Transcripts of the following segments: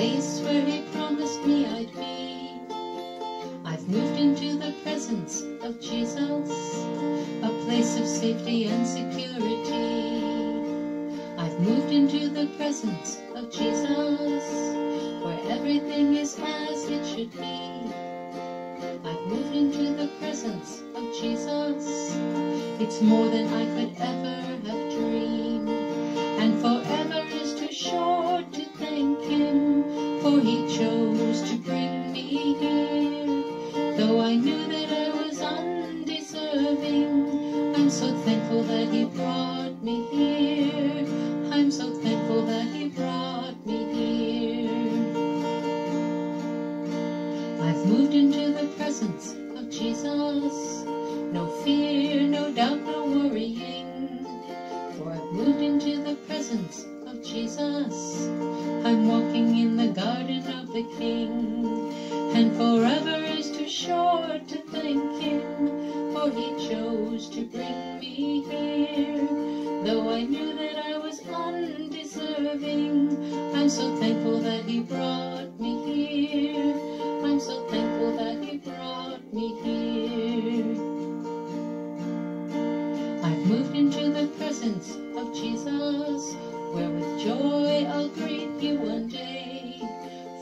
place where he promised me I'd be. I've moved into the presence of Jesus, a place of safety and security. I've moved into the presence of Jesus, where everything is as it should be. I've moved into the presence of Jesus. It's more than I could ever have dreamed. For He chose to bring me here. Though I knew that I was undeserving, I'm so thankful that He brought me here. I'm so thankful that He brought me here. I've moved into the presence of Jesus. No fear, no doubt, no worrying. For I've moved into the presence of Jesus. I'm walking in the garden of the King. And forever is too short to thank Him. For He chose to bring me here. Though I knew that I was undeserving, I'm so thankful that He brought me here. I'm so thankful that He brought me here. I've moved into the presence of Jesus,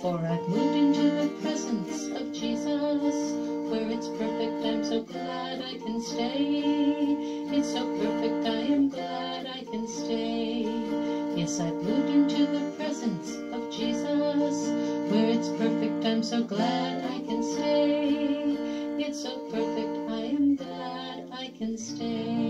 For I've moved into the presence of Jesus, where it's perfect. I'm so glad I can stay. It's so perfect. I am glad I can stay. Yes, I've moved into the presence of Jesus, where it's perfect. I'm so glad I can stay. It's so perfect. I am glad I can stay.